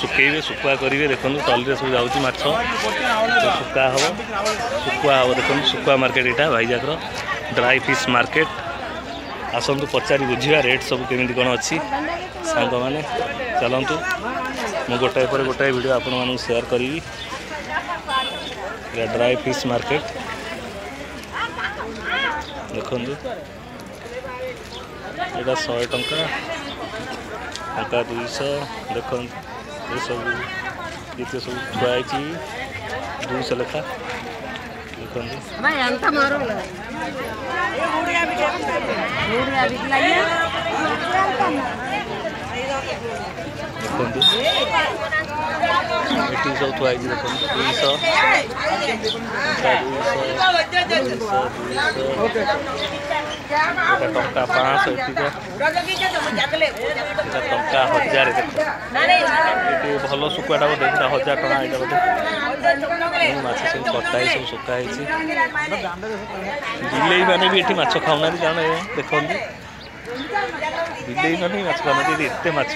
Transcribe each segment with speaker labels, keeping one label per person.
Speaker 1: শুকাইবে শুকুয়া করবে দেখুন তলিরে সব যাচ্ছে মাছ শুকা হব শুকুয়া হব দেখুন শুকুয়া মার্কেট এটা ভাইজাকর ড্রাই ফিশ মার্কেট আসন্তু পচারি বুঝবা রেট সব কেমি কোণ অছি সাঙ্গ মানে চলতু মু গোটায় পরে গোটায় ভিডিও আপন মানুষ সেয়ার করিবি এটা ড্রাই ফিশ মার্কেট দেখুন এটা শহে টঙ্কা ଟଙ୍କା ଦୁଇଶହ ଦେଖନ୍ତୁ ये सब देखिए सब ड्राई टी दूध से
Speaker 2: लिखा लिखा है भाई अंता मारो
Speaker 1: ना lah kan, bisa, bisa, bisa, bisa, bisa, bisa, bisa, bisa, bisa, bisa, bisa, bisa, bisa, bisa, bisa, bisa, bisa, bisa, এটা ଟଙ୍କା ପାଞ୍ଚଶହ ଏତିକ ଏଇଟା ଟଙ୍କା ହଜାର ଏଠି ଭଲ ଶୁଖୁଆଟା ବୋଧେ ଏଇଟା ହଜାର ଟଙ୍କା ଏଇଟା ବୋଧେ ମାଛ ସବୁ କଟା ହେଇ ସବୁ ଶୁଖା ହେଇଛି ବିଲେଇ ମାନେ ବି ଏଠି ମାଛ ଖାଉନାହାନ୍ତି କାରଣ ଦେଖନ୍ତି ବିଲେଇ ମାନେ ମାଛ ଖାଉନାହାନ୍ତି ଏଠି ଏତେ ମାଛ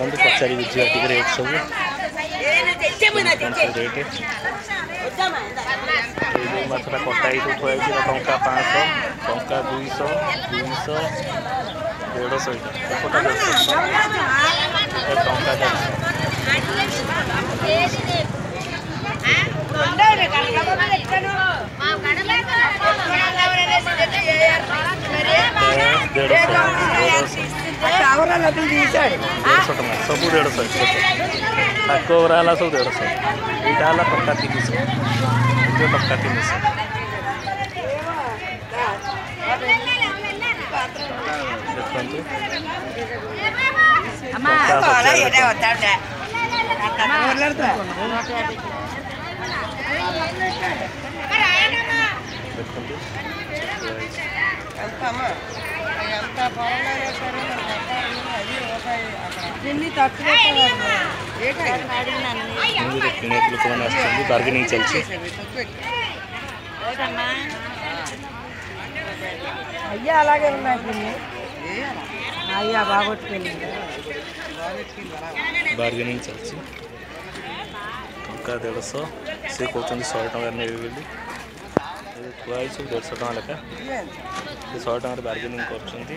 Speaker 1: ಆನಂದ್ ಪಚಾರಿ ವಿದ್ಯಾರ್ಥಿಗೆ ರೇಟ್ ಸೊವು ರೇಟ್ ଏଇ ମାଛଟା କଟା ହେଇକି ଥୁଆ ହେଇଛି ଟଙ୍କା ପାଞ୍ଚଶହ ଟଙ୍କା ଦୁଇଶହ ଦୁଇଶହ ଦେଢ଼ଶହ ଏପଟା ଟଙ୍କା ଦେଢ଼ଶହ ନା ନଦୀ ଦୁଇ ସାଇଡ୍ ଦେଢ଼ଶହ ଟଙ୍କା ସବୁ ଦେଢ଼ଶହ ତାକ ଗୁରା ହେଲା ସବୁ ଦେଢ଼ଶହ ଏଇଟା ହେଲା ଟଙ୍କା ତିନିଶହ ଏଇଟା ଟଙ୍କା ତିନିଶହ ଦେଖନ୍ତୁ ଦେଖନ୍ତୁ బార్గెనింగ్ చల్సి
Speaker 2: అయ్యా అలాగే ఉన్నాయి అయ్యా బాగొట్టుకెళ్ళి
Speaker 1: బార్గెనింగ్ చల్సి ఇంకా తెలుసో సేపు అవుతుంది చూడటం అన్నీ వెళ్ళి ట్వైల్స్ తెలుసుకోవడం అలాగే చూడటం బార్గెనింగ్ కూర్చుంది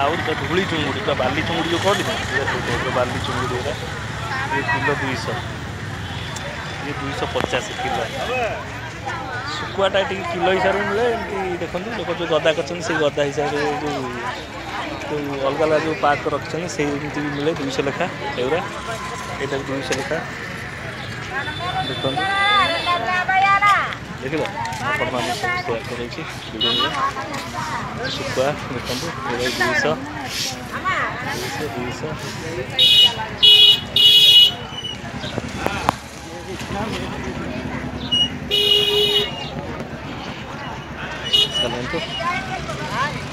Speaker 1: ଆଉ ତା ଧୂଳି ଚୁଙ୍ଗୁଡ଼ି ତା ବାଲି ଚୁଙ୍ଗୁଡ଼ି ଯେଉଁ କହନ୍ତି ବାଲି ଚୁଙ୍ଗୁଡ଼ି ଏଗୁଡ଼ା ଇଏ କିଲୋ ଦୁଇଶହ ଇଏ ଦୁଇଶହ ପଚାଶ କିଲୋ ଶୁଖୁଆଟା ଟିକେ କିଲୋ ହିସାବରେ ମିଳେ ଏମିତି ଦେଖନ୍ତୁ ଲୋକ ଯେଉଁ ଗଦା କରିଛନ୍ତି ସେଇ ଗଦା ହିସାବରେ ଯେଉଁ ଯେଉଁ ଅଲଗା ଅଲଗା ଯେଉଁ ପାର୍କ ରଖିଛନ୍ତି ସେଇ ଏମିତି ବି ମିଳେ ଦୁଇଶହ ଲେଖା ଏଗୁଡ଼ା ଏଇଟାକୁ ଦୁଇଶହ ଲେଖା ଦେଖନ୍ତୁ देख लो परमानेंट शेयर करें कि स्क्वायर चलो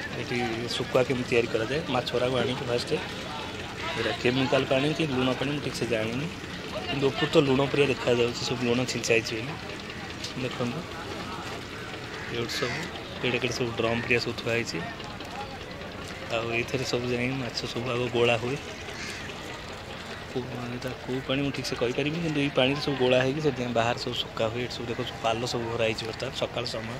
Speaker 1: ଏଠି ଶୁଖୁଆ କେମିତି ତିଆରି କରାଯାଏ ମାଛଗୁଡ଼ାକୁ ଆଣିକି ଫାଷ୍ଟ ଏଇଟା କେମିକାଲକୁ ଆଣିକି ଲୁଣ ପାଣି ମୁଁ ଠିକ୍ସେ ଜାଣିନି କିନ୍ତୁ ଉପରୁ ତ ଲୁଣ ପରିକା ଦେଖାଯାଉଛି ସବୁ ଲୁଣ ଛିଞ୍ଚା ହେଇଛି ବୋଲି ଦେଖନ୍ତୁ ଏଇଠି ସବୁ ଏଇଟା କେଡ଼େ ସବୁ ଡ୍ରମ୍ ପରିକା ସବୁ ଥୁଆ ହେଇଛି ଆଉ ଏଇଥିରେ ସବୁ ଯାଇ ମାଛ ସବୁ ଆଗ ଗୋଳା ହୁଏ ଏଇଟା କେଉଁ ପାଣି ମୁଁ ଠିକ୍ସେ କହିପାରିବିନି କିନ୍ତୁ ଏଇ ପାଣିରେ ସବୁ ଗୋଳା ହେଇକି ସେଥିପାଇଁ ବାହାରେ ସବୁ ଶୁକା ହୁଏ ଏଠି ସବୁ ଦେଖ ପାଲ ସବୁ ଭରା ହେଇଛି ବର୍ତ୍ତମାନ ସକାଳ ସମୟ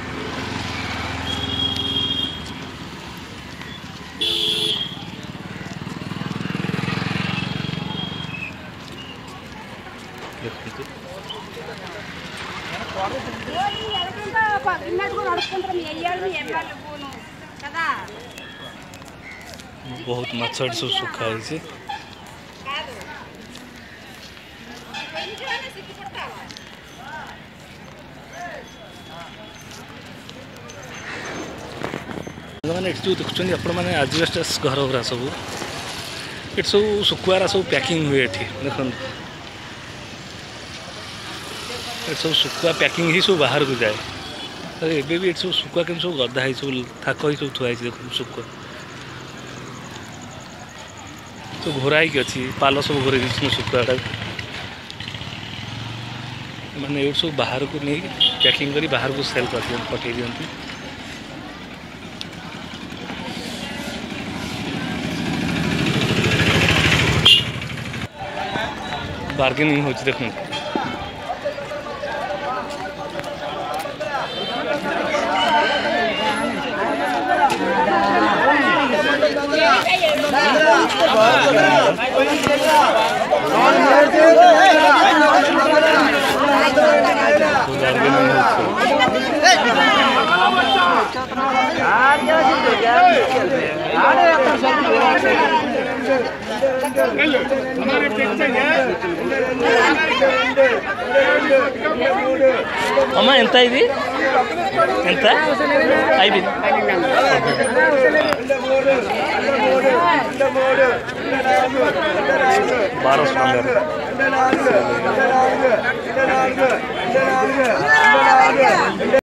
Speaker 1: बहुत मच्छर सुखाई देखुं आजबेस्ट घर गुरा सब ये सब शुक्र सब पैकिंग हुए ये देखते ଏଠି ସବୁ ଶୁଖୁଆ ପ୍ୟାକିଂ ହେଇ ସବୁ ବାହାରକୁ ଯାଏ ଆଉ ଏବେ ବି ଏଠି ସବୁ ଶୁଖୁଆ କେମିତି ସବୁ ଗଦା ହେଇ ସବୁ ଥାକ ହେଇ ସବୁ ଥୁଆ ହେଇଛି ଦେଖନ୍ତୁ ଶୁଖୁଆ ସବୁ ଘୋରା ହେଇକି ଅଛି ପାଲ ସବୁ ଘୋରେଇ ଦେଇଛି ମୁଁ ଶୁଖୁଆଟାକୁ ମାନେ ଏଇଠି ସବୁ ବାହାରକୁ ନେଇକି ପ୍ୟାକିଂ କରି ବାହାରକୁ ସେଲ୍ କରିଦିଅନ୍ତି ପଠାଇ ଦିଅନ୍ତି बार्गेनिंग हो देखो हमारे అమ్మా ఎంత ఇది ఎంత ఐదు Bağırasın abi. Ben ağrı, ben ağrı, ben ağrı, ben ağrı, ben ağrı.